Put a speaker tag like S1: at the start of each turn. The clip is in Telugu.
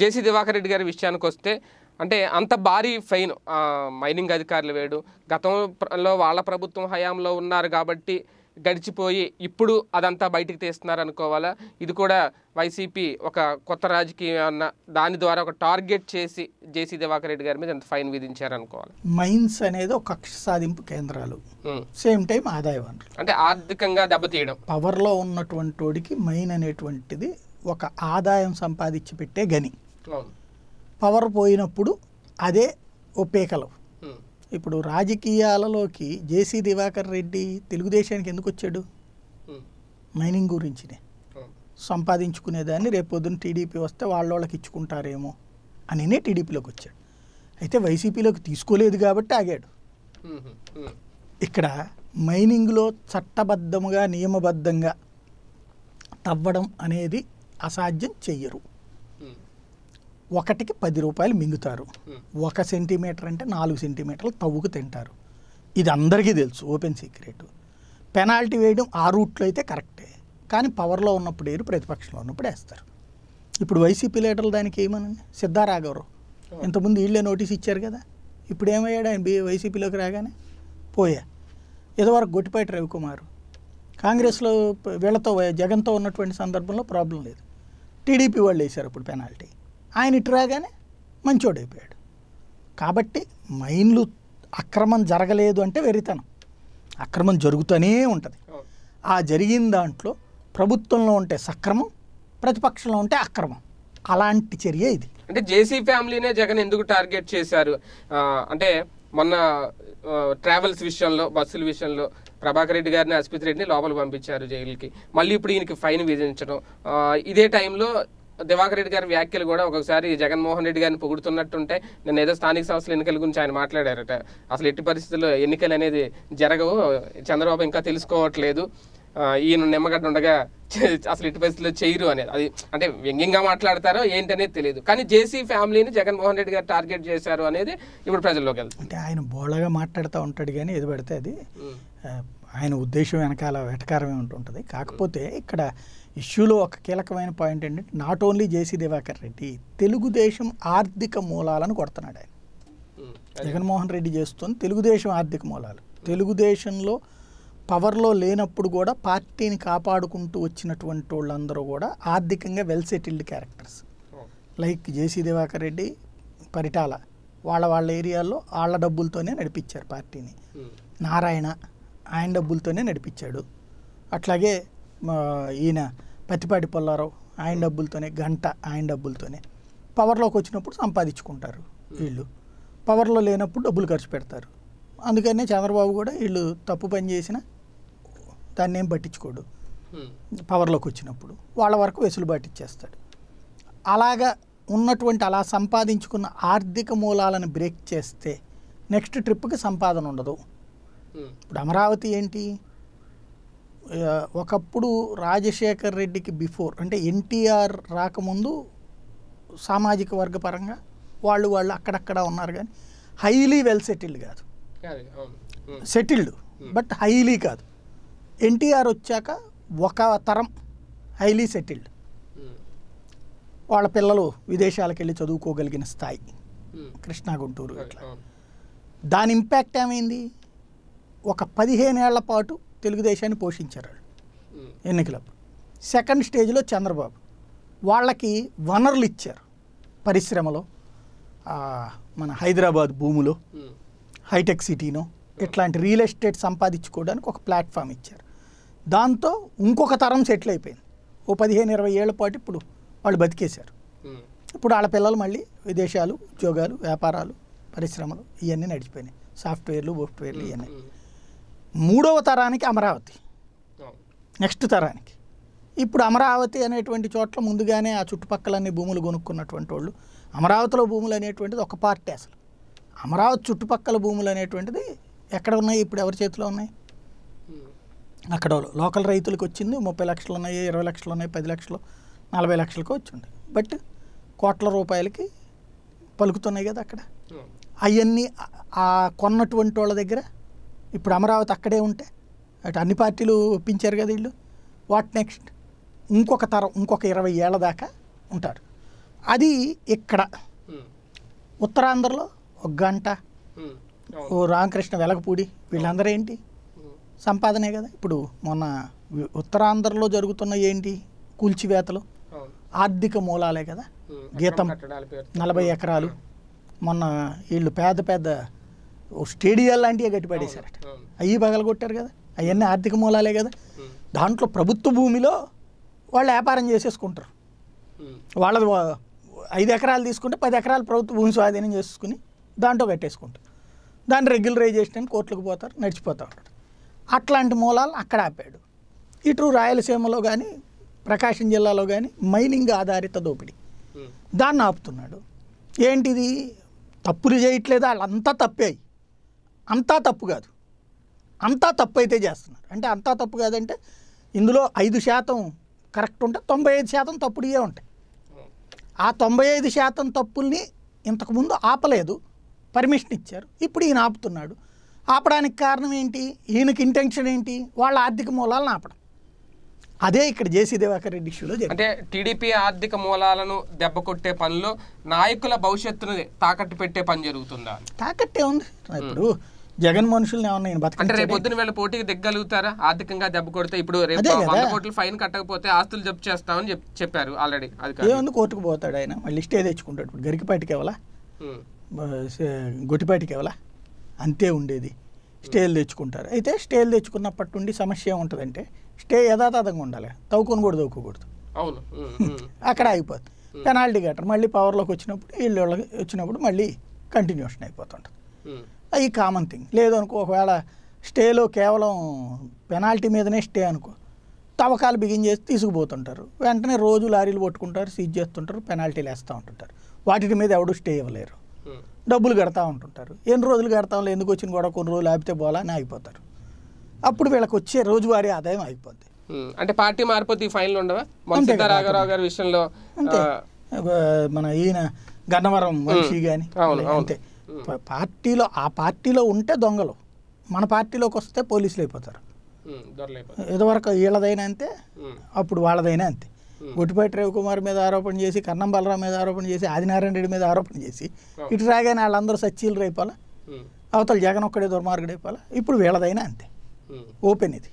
S1: జేసీ దివాకర్ రెడ్డి గారి విషయానికి వస్తే అంటే అంత భారీ ఫైన్ మైనింగ్ అధికారులు వేడు గతంలో వాళ్ళ ప్రభుత్వం హయాంలో ఉన్నారు కాబట్టి గడిచిపోయి ఇప్పుడు అదంతా బయటికి తీస్తున్నారు అనుకోవాలా? ఇది కూడా వైసీపీ ఒక కొత్త రాజకీయం అన్న దాని ద్వారా ఒక టార్గెట్ చేసి జేసీ దివాకర్ రెడ్డి గారి మీద ఎంత ఫైన్ విధించారు అనుకోవాలి?
S2: మైన్స్ అనేది ఒక కక్ష సాధింపు కేంద్రాలు. సేమ్ టైం ఆదాయ వనరులు.
S1: అంటే ఆర్థికంగా దెబ్బతీయడం.
S2: పవర్లో ఉన్నటువంటి వాడికి మైన్ అనేటువంటిది ఒక ఆదాయం సంపాదించి పెట్టే గని. పవర్ పోయినప్పుడు అదే ఓ పీకలు
S1: ఉమ్.
S2: ఇప్పుడు రాజకీయాలలోకి జేసీ దివాకర్ రెడ్డి తెలుగుదేశానికి ఎందుకు వచ్చాడు. మైనింగ్ గురించినే. సంపాదించుకునేదాన్ని రేపు పొద్దున్న టీడీపీ వస్తే వాళ్ళ వాళ్ళకి ఇచ్చుకుంటారేమో అనినే టీడీపీలోకి వచ్చాడు అయితే వైసీపీలోకి తీసుకోలేదు కాబట్టి ఆగాడు. ఇక్కడ మైనింగ్లో చట్టబద్ధముగా నియమబద్ధంగా తవ్వడం అనేది అసాధ్యం చెయ్యరు. ఒకటికి పది రూపాయలు మింగుతారు. ఒక సెంటీమీటర్ అంటే నాలుగు సెంటీమీటర్లు తవ్వుకు తింటారు. ఇది అందరికీ తెలుసు ఓపెన్ సీక్రెట్. పెనాల్టీ వేయడం ఆ రూట్లో అయితే కరెక్టే. కానీ పవర్లో ఉన్నప్పుడు వేరు ప్రతిపక్షంలో ఉన్నప్పుడు వేస్తారు. ఇప్పుడు వైసీపీ లీడర్లు దానికి ఏమనండి? సిద్ధారాఘవరావు. ఇంతకుముందు వీళ్ళే నోటీస్ ఇచ్చారు కదా. ఇప్పుడు ఏమయ్యాడు ఆయన బీ- వైసీపీలోకి రాగానే? పోయా. ఇదివరకు గొట్టిపాటి రవికుమార్. కాంగ్రెస్లో వీళ్ళతో జగన్తో ఉన్నటువంటి సందర్భంలో ప్రాబ్లం లేదు. టీడీపీ వాళ్ళు వేశారు ఇప్పుడు పెనాల్టీ. ఆయన ఇటు రాగానే మంచోడు అయిపోయాడు కాబట్టి మైన్లు అక్రమం జరగలేదు అంటే వెరితనం అక్రమం జరుగుతూనే ఉంటుంది. ఆ జరిగిన దాంట్లో ప్రభుత్వంలో ఉంటే సక్రమం ప్రతిపక్షంలో ఉంటే అక్రమం. అలాంటి చర్య ఇది.
S1: అంటే జేసీ ఫ్యామిలీనే జగన్ ఎందుకు టార్గెట్ చేశారు? అంటే మొన్న ట్రావెల్స్ విషయంలో బస్సుల విషయంలో ప్రభాకర్ రెడ్డి గారిని అస్మిత్ రెడ్డిని లోపల పంపించారు జైలుకి. మళ్ళీ ఇప్పుడు ఈయనకి ఫైన్ విధించడం. ఇదే టైంలో దివాకర్ రెడ్డి గారి వ్యాఖ్యలు కూడా ఒకసారి జగన్మోహన్ రెడ్డి గారిని పొగుడుతున్నట్టుంటే నేను ఏదో స్థానిక సంస్థల ఎన్నికల గురించి ఆయన మాట్లాడారట. అసలు ఎట్టి పరిస్థితుల్లో ఎన్నికలు అనేది జరగవు. చంద్రబాబు ఇంకా తెలుసుకోవట్లేదు. ఈయన నిమ్మగడ్డ ఉండగా అసలు ఇటు పరిస్థితుల్లో చేయరు అనేది. అది అంటే వ్యంగ్యంగా మాట్లాడతారో ఏంటనేది తెలియదు. కానీ జేసీ ఫ్యామిలీని జగన్మోహన్ రెడ్డి గారు టార్గెట్ చేశారు అనేది ఇప్పుడు ప్రజల్లోకి వెళ్తుంది.
S2: అంటే ఆయన బోళగా మాట్లాడుతూ ఉంటాడు కానీ ఏది పడితే అది. ఆయన ఉద్దేశం వెనకాల వెటకారమే ఉంటుంటుంది కాకపోతే ఇక్కడ ఇష్యూలో ఒక కీలకమైన పాయింట్ ఏంటంటే not only JC Diwakar Reddy Telugudesam ఆర్థిక మూలాలను కొడుతున్నాడు ఆయన. జగన్మోహన్ రెడ్డి చేస్తుంది తెలుగుదేశం ఆర్థిక మూలాలు తెలుగుదేశంలో పవర్లో లేనప్పుడు కూడా పార్టీని కాపాడుకుంటూ వచ్చినటువంటి వాళ్ళందరూ కూడా ఆర్థికంగా well settled characters. Like JC Diwakar Reddy Paritala వాళ్ళ వాళ్ళ ఏరియాల్లో వాళ్ళ డబ్బులతోనే నడిపించారు పార్టీని. నారాయణ ఆయన డబ్బులతోనే నడిపించాడు. అట్లాగే మా ఈయన పత్తిపాటి పొల్లారావు ఆయన డబ్బులతోనే గంట ఆయన డబ్బులతోనే పవర్లోకి వచ్చినప్పుడు సంపాదించుకుంటారు వీళ్ళు. పవర్లో లేనప్పుడు డబ్బులు ఖర్చు పెడతారు. అందుకనే చంద్రబాబు కూడా వీళ్ళు తప్పు పని చేసిన దాన్ని ఏం పట్టించుకోడు. పవర్లోకి వచ్చినప్పుడు వాళ్ళ వరకు వెసులుబాటు ఇచ్చేస్తాడు. అలాగా ఉన్నటువంటి అలా సంపాదించుకున్న ఆర్థిక మూలాలను బ్రేక్ చేస్తే నెక్స్ట్ ట్రిప్కి సంపాదన ఉండదు. ఇప్పుడు అమరావతి ఏంటి? ఒకప్పుడు రాజశేఖర్ రెడ్డికి బిఫోర్ అంటే ఎన్టీఆర్ రాకముందు సామాజిక వర్గ పరంగా వాళ్ళు వాళ్ళు అక్కడక్కడ ఉన్నారు కానీ హైలీ వెల్ సెటిల్డ్ కాదు. సెటిల్డ్ బట్ హైలీ కాదు. ఎన్టీఆర్ వచ్చాక ఒక తరం హైలీ సెటిల్డ్. వాళ్ళ పిల్లలు విదేశాలకు వెళ్ళి చదువుకోగలిగిన స్థాయి. కృష్ణా గుంటూరు అట్లా. దాని ఇంపాక్ట్ ఏమైంది? ఒక పదిహేనేళ్ళ పాటు తెలుగుదేశాన్ని పోషించారు వాళ్ళు. ఎన్నికలప్పుడు సెకండ్ స్టేజ్లో చంద్రబాబు వాళ్ళకి వనరులు ఇచ్చారు పరిశ్రమలో మన హైదరాబాద్ భూములో. హైటెక్ సిటీనో ఇట్లాంటి రియల్ ఎస్టేట్ సంపాదించుకోవడానికి ఒక ప్లాట్ఫామ్ ఇచ్చారు దాంతో ఇంకొక తరం సెటిల్ అయిపోయింది ఓ పదిహేను ఇరవై ఏళ్ళ పాటు ఇప్పుడు వాళ్ళు బతికేశారు. ఇప్పుడు వాళ్ళ పిల్లలు మళ్ళీ విదేశాలు ఉద్యోగాలు వ్యాపారాలు పరిశ్రమలు ఇవన్నీ నడిచిపోయినాయి సాఫ్ట్వేర్లు సాఫ్ట్వేర్లు ఇవన్నీ. మూడవ తరానికి అమరావతి. నెక్స్ట్ తరానికి. ఇప్పుడు అమరావతి అనేటువంటి చోట్ల ముందుగానే ఆ చుట్టుపక్కలన్నీ భూములు కొనుక్కున్నటువంటి వాళ్ళు. అమరావతిలో భూములు అనేటువంటిది ఒక పార్టీ అసలు. అమరావతి చుట్టుపక్కల భూములు అనేటువంటిది ఎక్కడ ఉన్నాయి? ఇప్పుడు ఎవరి చేతిలో ఉన్నాయి. అక్కడ లోకల్ రైతులకు వచ్చింది ముప్పై లక్షలు ఉన్నాయి ఇరవై లక్షలు ఉన్నాయి పది లక్షలు నలభై లక్షలకు వచ్చింది. బట్ కోట్ల రూపాయలకి పలుకుతున్నాయి కదా అక్కడ.
S1: అవును.
S2: అవన్నీ ఆ కొన్నటువంటి వాళ్ళ దగ్గర ఇప్పుడు అమరావతి అక్కడే ఉంటే అటు అన్ని పార్టీలు ఒప్పించారు కదా వీళ్ళు. వాట్ నెక్స్ట్ ఇంకొక తరం ఇంకొక ఇరవై ఏళ్ళ దాకా ఉంటారు. అది ఇక్కడ.
S1: ఉమ్,
S2: ఉత్తరాంధ్రలో ఒక గంట.
S1: అవును.
S2: ఓ రామకృష్ణ వెలగపూడి వీళ్ళందరూ ఏంటి?
S1: ఉమ్,
S2: సంపాదనే కదా. ఇప్పుడు మొన్న ఉత్తరాంధ్రలో జరుగుతున్న ఏంటి కూల్చివేతలు. ఆర్థిక మూలాలే కదా. గీతం. నలభై ఎకరాలు. మొన్న వీళ్ళు పేద పెద్ద స్టేడియాలు లాంటివి గట్టిపడేశారట. అవి పగలగొట్టారు కదా అవన్నీ ఆర్థిక మూలాలే కదా. దాంట్లో ప్రభుత్వ భూమిలో వాళ్ళు వ్యాపారం చేసేసుకుంటారు.
S1: ఉమ్,
S2: వాళ్ళది వా- ఐదు ఎకరాలు తీసుకుంటే పది ఎకరాలు ప్రభుత్వ భూమి స్వాధీనం చేసుకుని దాంట్లో కట్టేసుకుంటారు. దాన్ని రెగ్యులరైజేషన్ అని కోర్టులకు పోతారు నడిచిపోతూ ఉంటారు. అట్లాంటి మూలాలు అక్కడ ఆపాడు. ఇటు రాయలసీమలో కానీ ప్రకాశం జిల్లాలో కానీ మైనింగ్ ఆధారిత దోపిడీ. దాన్ని ఆపుతున్నాడు. ఏంటిది? తప్పులు చేయట్లేదు? వాళ్ళంతా తప్పే. అంతా తప్పు కాదు. అంతా తప్పు అయితే చేస్తున్నారు. అంటే అంతా తప్పు కాదంటే ఇందులో ఐదు శాతం కరెక్ట్ ఉంటే తొంభై ఐదు శాతం తప్పుడియే ఉంటాయి. ఆ తొంభై ఐదు శాతం తప్పుల్ని ఇంతకుముందు ఆపలేదు. పర్మిషన్ ఇచ్చారు. ఇప్పుడు ఈయన ఆపుతున్నాడు. ఆపడానికి కారణం ఏంటి? ఈయనకి ఇంటెన్షన్ ఏంటి? వాళ్ళ ఆర్థిక మూలాలను ఆపడం. అదే ఇక్కడ జేసీ దివాకర్ రెడ్డి ఇష్యూలో
S1: అంటే టీడీపీ ఆర్థిక మూలాలను దెబ్బ కొట్టే పనిలో నాయకుల భవిష్యత్తును తాకట్టు పెట్టే పని జరుగుతుందా?
S2: తాకట్టే ఉంది. ఇప్పుడు జగన్ మనుషుల్ని ఏమన్నా నేను
S1: అంటే రేపు పొద్దున వీళ్ళ పోటీకి దిగ్గలుగుతారా? ఆర్థికంగా దెబ్బ కొడితే ఇప్పుడు రేపు. వంద కోట్లు ఫైన్ కట్టకపోతే ఆస్తులు జప్తు చేస్తామని చెప్- చెప్పారు ఆల్రెడీ అది
S2: ఏముంది కోర్టుకు పోతాడు ఆయన? మళ్ళీ స్టే తెచ్చుకుంటాడు? ఇప్పుడు గరికిపాటికి ఎవలా? గొట్టిపాటికి ఎవలా? అంతే ఉండేది. స్టేలు తెచ్చుకుంటారు. అయితే స్టేలు తెచ్చుకున్నప్పటి నుండి సమస్య ఏముంటుందంటే స్టే యథాతథంగా ఉండాలి. తవ్వుకొని కూడా తవ్వుకోకూడదు.
S1: అవును.
S2: అక్కడ అయిపోతుంది పెనాల్టీ కట్టరు. మళ్ళీ పవర్లోకి వచ్చినప్పుడు వీళ్ళు వాళ్ళకి వచ్చినప్పుడు మళ్ళీ కంటిన్యూషన్ అయిపోతుంటుంది. అది కామన్ థింగ్ లేదు అనుకో ఒకవేళ స్టేలో కేవలం పెనాల్టీ మీదనే స్టే అనుకో తవ్వకాలు బిగిన్ చేసి తీసుకుపోతుంటారు. వెంటనే రోజు లారీలు పట్టుకుంటారు సీజ్ చేస్తుంటారు పెనాల్టీలు వేస్తూ ఉంటుంటారు. వాటి మీద ఎవడు స్టే ఇవ్వలేరు. డబ్బులు కడతా ఉంటుంటారు. ఎన్ని రోజులు కడతాంలో ఎందుకు వచ్చిన కూడా కొన్ని రోజులు ఆపితే పోలా అని ఆగిపోతారు. అప్పుడు వీళ్ళకి వచ్చే రోజువారీ ఆదాయం అయిపోద్ది.
S1: ఉమ్. అంటే పార్టీ మారిపోతే ఈ ఫైన్లు ఉండవా?
S2: అంతే
S1: గారి విషయంలో
S2: మన ఈయన గన్నవరం మనిషి కానీ. అంతే. పార్టీలో ఆ పార్టీలో ఉంటే దొంగలు. మన పార్టీలోకి వస్తే పోలీసులు అయిపోతారు. ఇదివరకు వీళ్ళదైనా అంతే అప్పుడు వాళ్ళదైనా అంతే. గుట్టిపేట రవికుమార్ మీద ఆరోపణ చేసి కన్నం బలరాం మీద ఆరోపణ చేసి ఆదినారాయణ రెడ్డి మీద ఆరోపణ చేసి ఇటు రాగానే వాళ్ళందరూ సచ్చీలు రేపాలా అవతల జగన్ ఒక్కడే దుర్మార్గుడు అయిపోవాలా ఇప్పుడు వీళ్ళదైనా అంతే. ఓపెన్ ఇది.